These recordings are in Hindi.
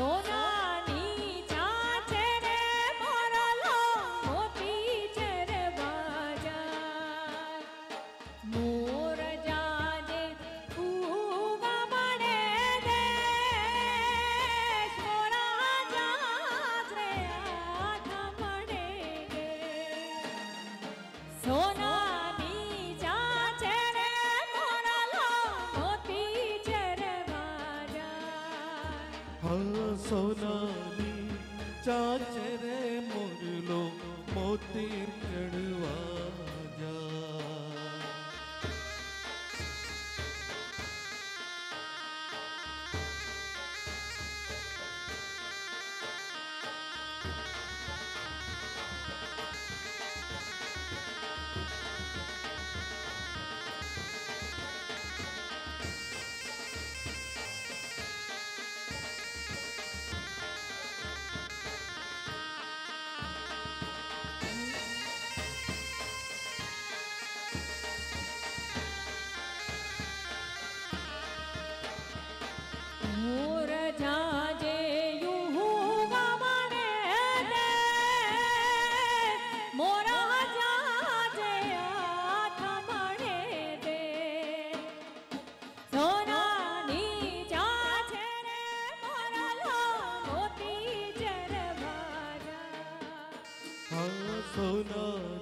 Todo সোনালি চাচরে মরলো মতির no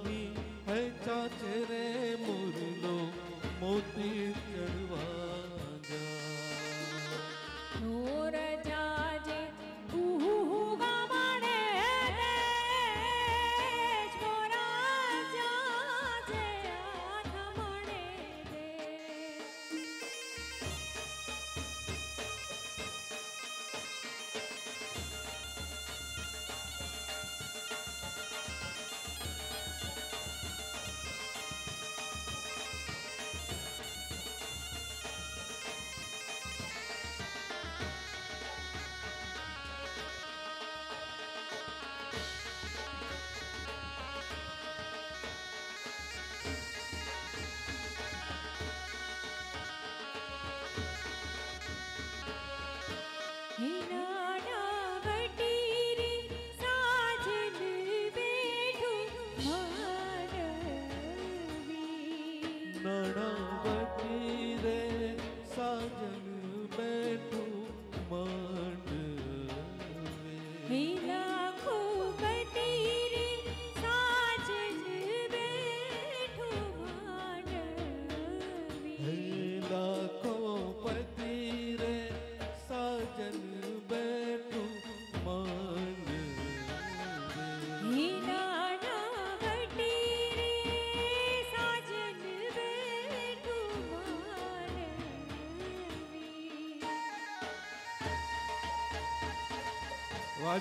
वाह।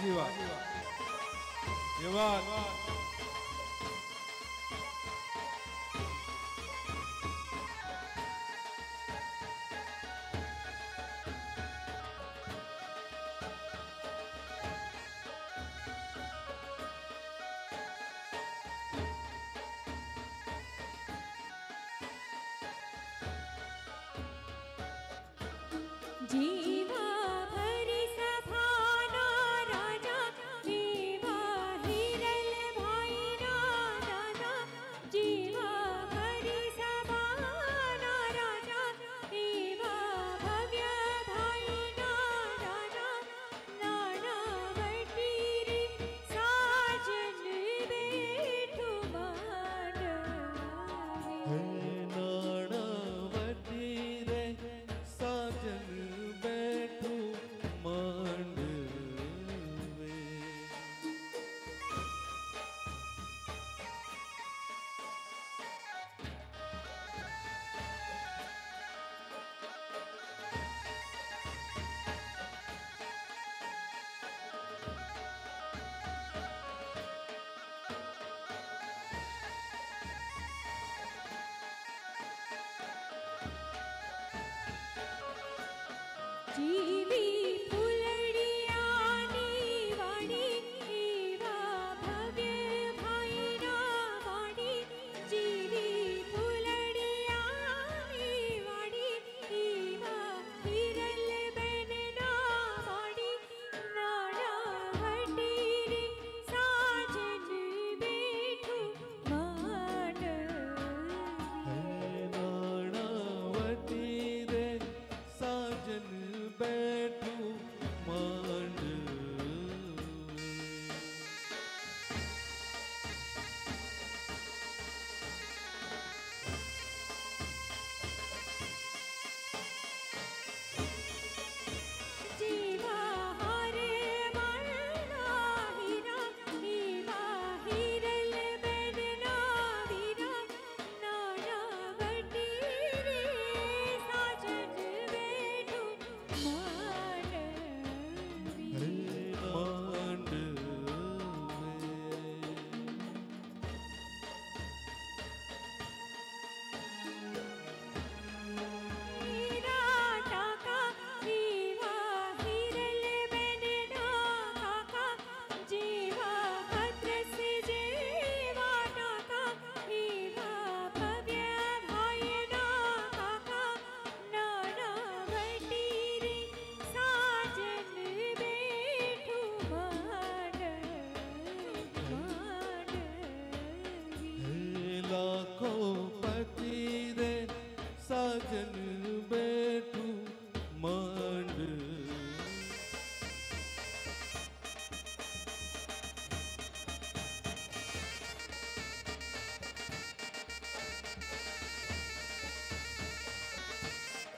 जी।